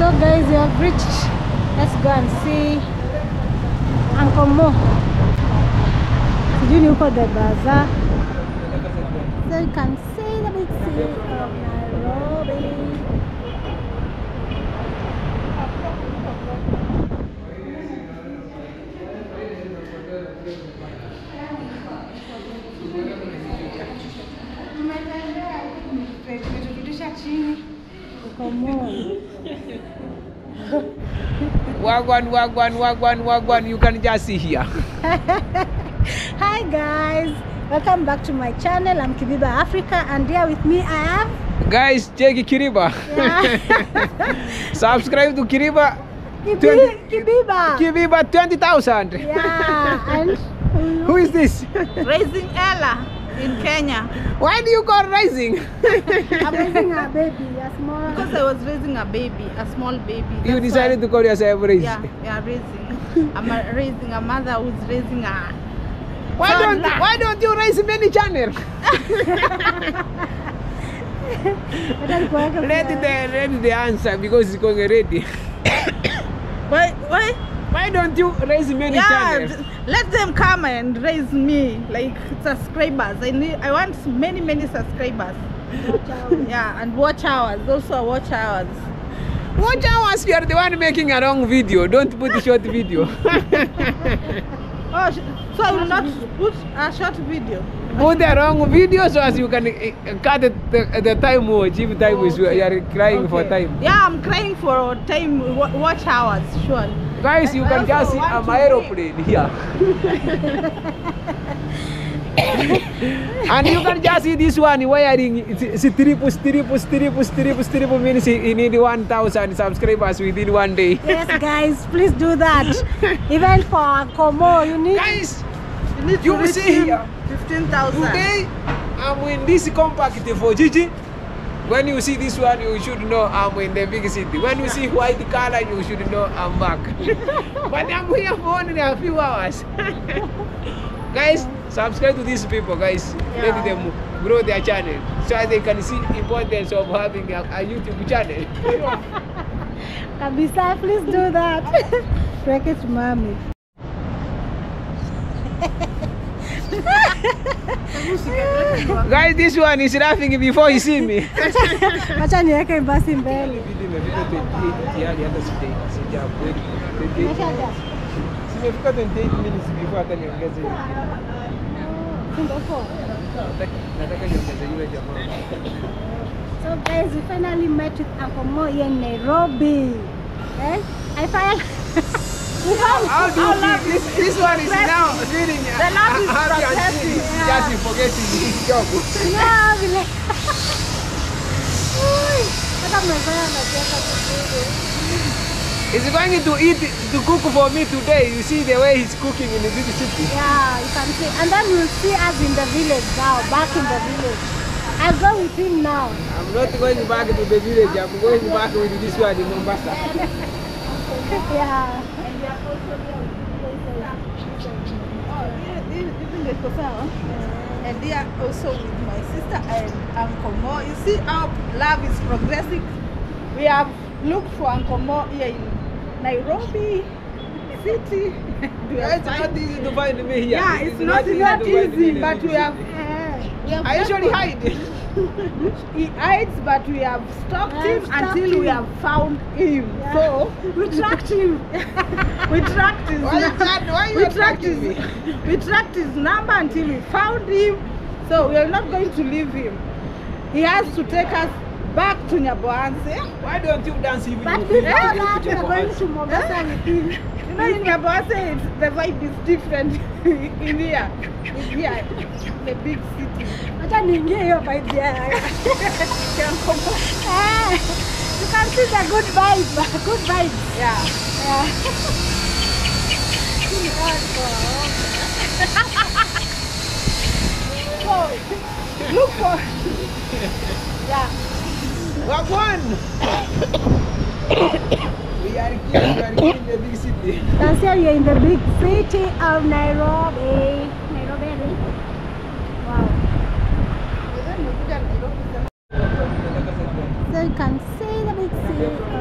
So guys, we have reached. Let's go and see Uncle Mo. Sijui ni huko the bazaar. So you can see the big city of Nairobi. Uncle on. Wagwan, wagwan, wagwan, wagwan. You can just see here. Hi guys, welcome back to my channel. I'm Kibiba Africa, and here with me I have. Guys, check Kiriba. Yeah. Subscribe to Kiriba. Kibi, Twenty- Kibiba. Kiriba 20,000. Yeah, and Who is this? Raising Ella in Kenya Why do you call rising? I'm raising a baby, a small. because I was raising a baby, a small baby. you decided why- to call yourself raising. Yeah, yeah, raising. I'm a, raising a mother who's raising a. Why don't. Why don't you raise many channel? Nataka kuweka Ready the ready the answer because it's going ready. Why? Why? Why don't you raise many Yeah, channels? th- let them come and raise me like subscribers. I need. I want many, many subscribers. Watch out. Yeah, and watch hours. Also watch hours. Watch hours you are the one making a wrong video. Don't put a short video. Oh, so I will not put a short video. put a wrong video so as you can eh, cut the, the, the time watch if time is you are crying for time. Yeah, I'm crying for time. Watch hours. Sure. Guys, you can just see want an to aeroplane here. and you can just see this one wearing it's triple, triple, triple, triple, triple means he need 1,000 subscribers within one day. Yes, guys, please do that. Even for Uncle you need. Guys, You need You to reach see him here. 15,000. today I'm in this compact for Gigi. When you see this one, you should know I'm in the big city. When you see white color, you should know I'm back. but I'm here for only a few hours. guys, subscribe to these people, guys. Yeah. Let them grow their channel so that they can see importance of having a, a YouTube channel. Kabisa, please do that. Tuweke tumami. Guys, this one is laughing before he see me. Acha niweke basi mbele. Simefika 28 minutes before hata niongeze hiyo. Nataka niongeze yule jamaa. So guys, we finally met with Uncle Mo here in Nairobi. Eh? I finally. How do you feel? This, this one is now feeling The love is progressing. feeling just forgetting his job. No, vile. Hata mmezoea nacheka kidogo. He's going to eat, to cook for me today. You see the way he's cooking in the big city. Yeah, you can see. And then we'll see us in the village now, back in the village. I'll go with him now. I'm not going back to the village. I'm going back with this one in Mombasa. Yeah. Yeah, even the Kosawa. And they are also with my sister and Uncle Mo. You see how love is progressing. We have looked for Uncle Mo here in Nairobi City. We have It's not easy to find me here. yeah, It it's is not, to not find easy, but we have, Eh, we have I usually done- hide. He hides, but we have stalked Yeah, him stalked until we have found him. Yeah. So we tracked him. we tracked his Why you number. track- why you we tracked tracking his me? we tracked his number until we found him. So we are not going to leave him. He has to take us back to Nyaboanse. Why don't you dance even But you before feel that, we're going to Mombasa with him. You know, in Nyaboanse, it's, the vibe is different. in here, in here, the big city. Wacha niingie hiyo vibe ya. Eh, You can see the good vibe. Good vibe. Yeah. Yeah. So look for. Yeah. Wagwan! we are here, we are here in the big city. That's here you're in the big city of Nairobi. Nairobi. Wow. So you can see the big city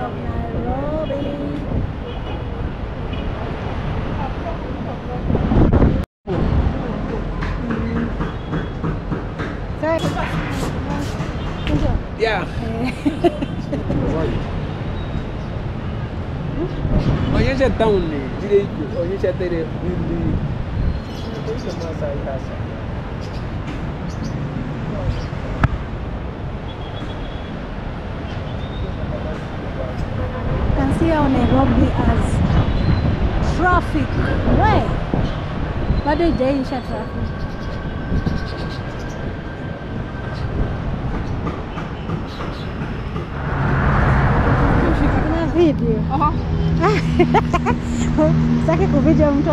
Bonjour. Yeah. Onyesha town ni jile iko. Onyesha tere bindi. Onyesha masa ikasa. Can see how Nairobi has traffic. Why? Traffic. Video. Sitaki kuvideo mtu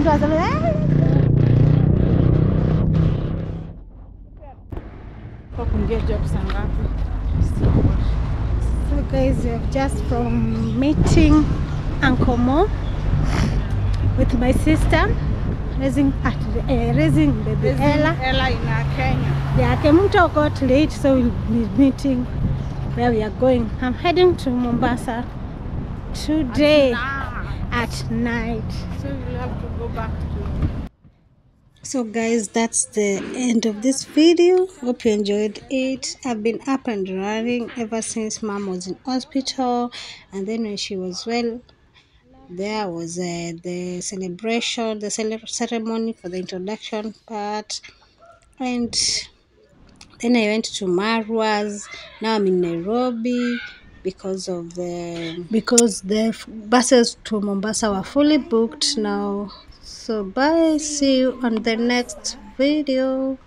mtu aseme? So guys, we have just from meeting Uncle Mo with my sister raising at the, uh, raising baby Ella. Ella in Kenya. Yeah, Kemuto got late, so we'll be meeting where we are going. I'm heading to Mombasa today at night. So you'll have to go back to So guys, that's the end of this video. Hope you enjoyed it. I've been up and running ever since mom was in hospital and then when she was well, there was uh, the celebration, the ceremony for the introduction part and then I went to Marwas. Now I'm in Nairobi because of the because the f- buses to Mombasa were fully booked now. So bye. See you on the next video.